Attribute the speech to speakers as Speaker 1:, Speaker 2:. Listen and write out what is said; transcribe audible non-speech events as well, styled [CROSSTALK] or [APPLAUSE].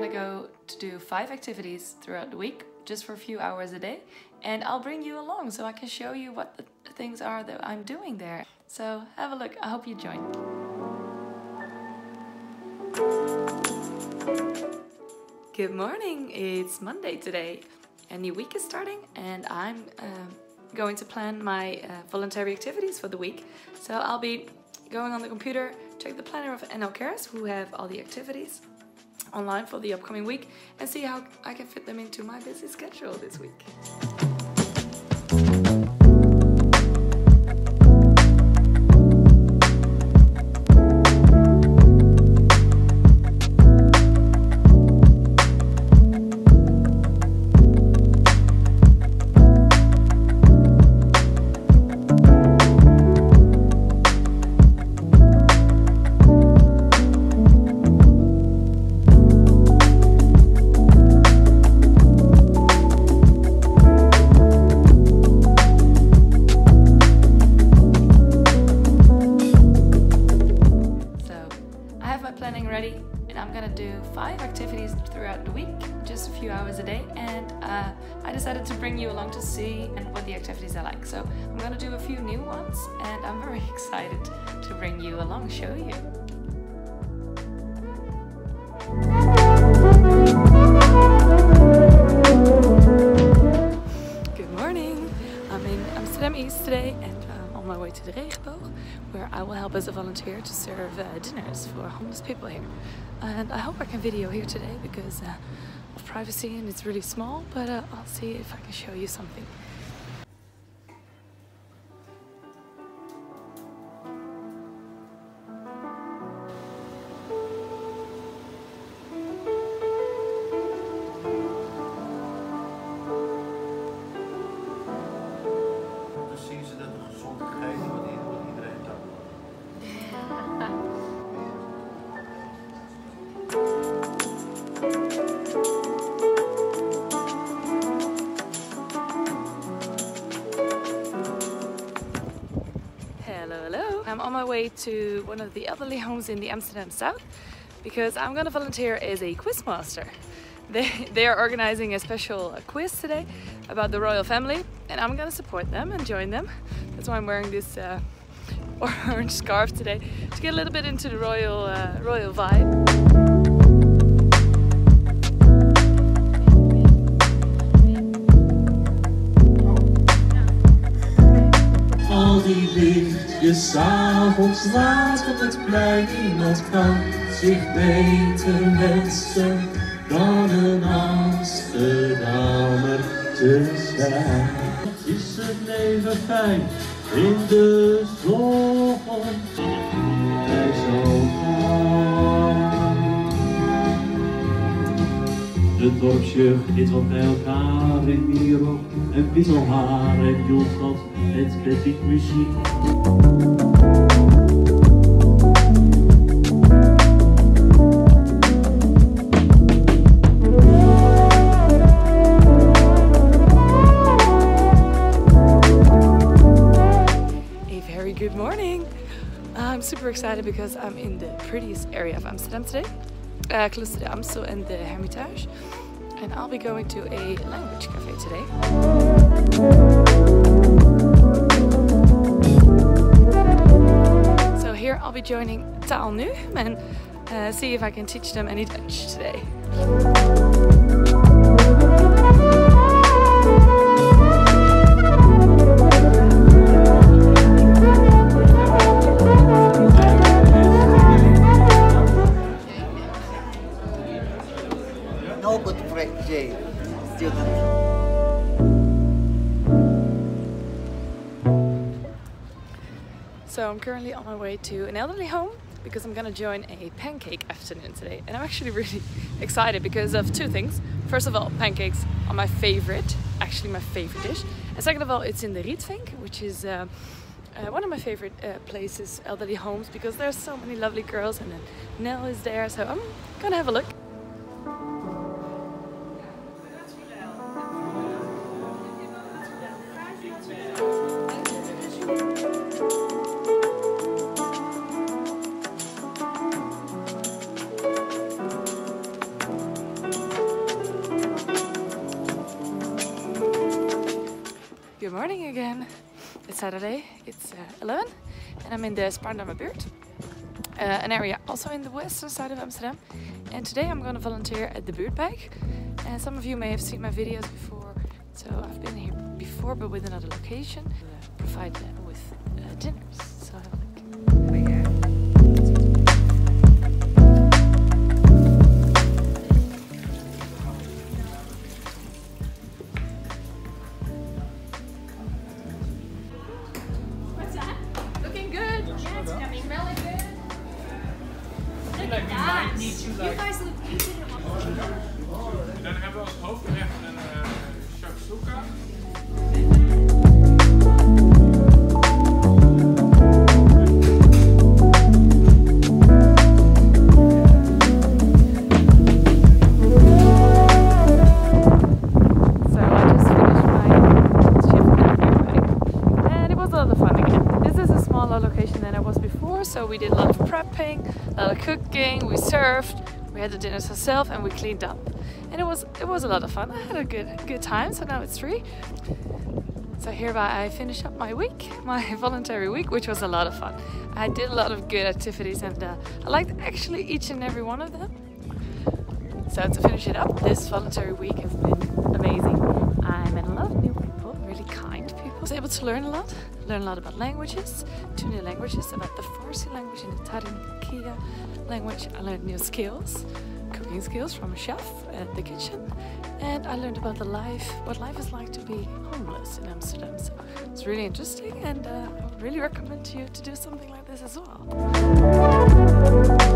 Speaker 1: gonna go to do five activities throughout the week, just for a few hours a day, and I'll bring you along so I can show you what the things are that I'm doing there. So have a look, I hope you join. Good morning, it's Monday today. A new week is starting and I'm uh, going to plan my uh, voluntary activities for the week. So I'll be going on the computer, check the planner of NL who have all the activities online for the upcoming week and see how I can fit them into my busy schedule this week. Decided to bring you along to see and what the activities are like. So I'm gonna do a few new ones and I'm very [LAUGHS] excited to bring you along, show you. Good morning! I'm in Amsterdam East today and I'm my way to the Regenboog where I will help as a volunteer to serve uh, dinners for homeless people here. And I hope I can video here today because uh, of privacy and it's really small, but uh, I'll see if I can show you something. I'm on my way to one of the elderly [LAUGHS] homes in the Amsterdam South because I'm gonna volunteer as a quiz master. [LAUGHS] They, they are organizing a special quiz today about the royal family and I'm gonna support them and join them. That's why I'm wearing this uh, [LAUGHS] orange scarf today to get a little bit into the royal, uh, royal vibe.
Speaker 2: Je s'avonds laat op het plein. Niemand kan zich beter wensen dan een Amsterdammer te zijn. Is het leven fijn in de zon? Hij zal Het dorpsje is wat bij elkaar in Miro en en het kritiek muziek.
Speaker 1: good morning. I'm super excited because I'm in the prettiest area of Amsterdam today uh, to the Amstel and the Hermitage. And I'll be going to a language cafe today. So here I'll be joining Taal Nu and uh, see if I can teach them any Dutch today. So I'm currently on my way to an elderly home because I'm gonna join a pancake afternoon today. And I'm actually [LAUGHS] really excited because of two things. First of all, pancakes are my favorite, actually my favorite dish. And second of all, it's in the Rietvink, which is uh, uh, one of my favorite uh, places, elderly homes, because there's so many lovely girls and Nell is there. So I'm gonna have a look. Good morning again. It's Saturday, it's uh, 11, and I'm in the Spaarndammerbuurt, uh, an area also in the western side of Amsterdam. And today I'm going to volunteer at the Buurtbuik. And some of you may have seen my videos before, so I've been here before but with another location. Uh, provide them with uh, dinners. So good.
Speaker 3: Yeah, it's coming really good. Look
Speaker 4: like
Speaker 3: at
Speaker 4: we
Speaker 3: that.
Speaker 4: to,
Speaker 3: You guys look.
Speaker 4: En dan hebben we als hoofdgerecht een uh,
Speaker 1: we did a lot of prepping, a lot of cooking, we served, we had the dinners ourselves and we cleaned up. And it was it was a lot of fun. I had a good good time, so now it's free. So hereby I finish up my week, [LAUGHS] my voluntary week, which was a lot of fun. I did a lot of good activities and uh, I liked actually each and every one of them. So to finish it up, this voluntary week has been amazing. I met a lot of new people, really kind people. I was able to learn a lot, learn a lot about languages, two new languages, about the Farsi language and the Tarankia language. I learned new skills, cooking skills from a chef at the kitchen. And I learned about the life, what life is like to be homeless in Amsterdam. So it's really interesting and uh, I really recommend you to do something like this as well.